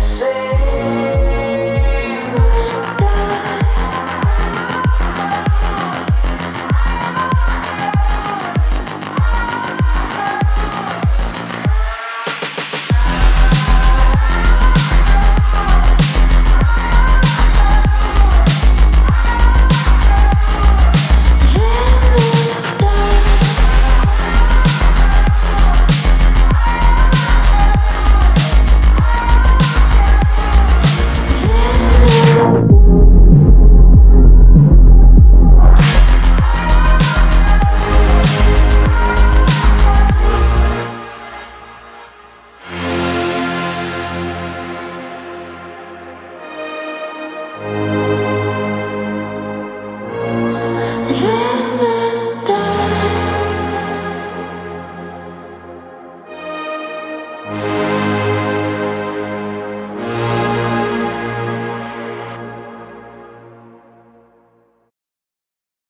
say